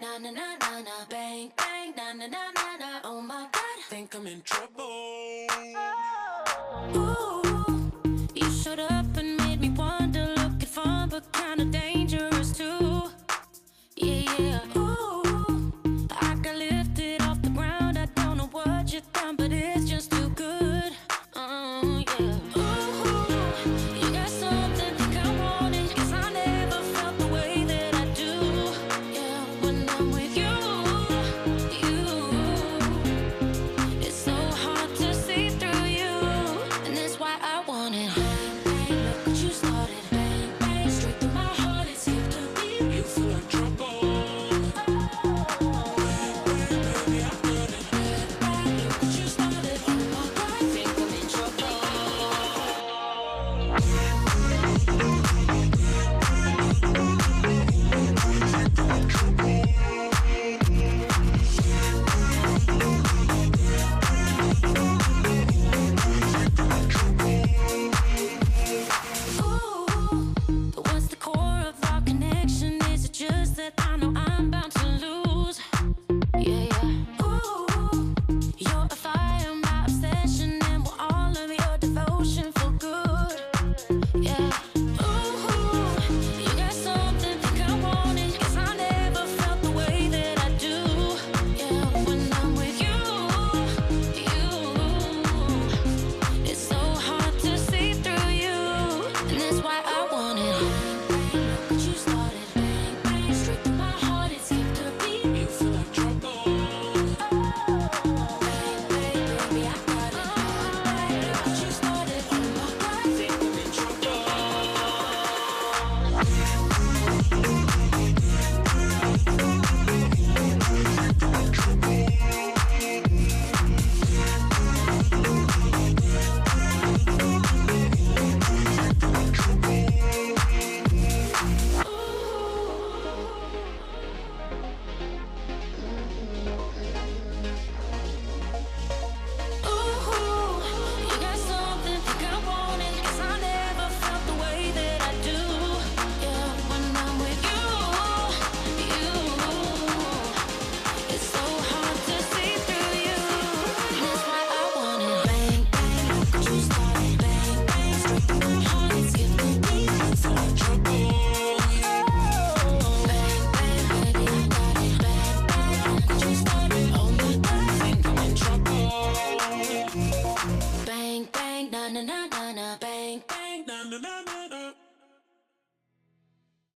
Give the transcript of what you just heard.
bang, na na na na na, bang, bang, na na na na na. Oh my God, think I'm in trouble. Ooh, you showed up and made me wonder, looking fun but kinda dangerous too. Yeah, yeah. Ooh, I got lifted off the ground. I don't know what you done, but it's just too good. Oh, yeah. Ooh, you wanted. Look what you started. Straight through my heart, it's here to be. You full of trouble. na na na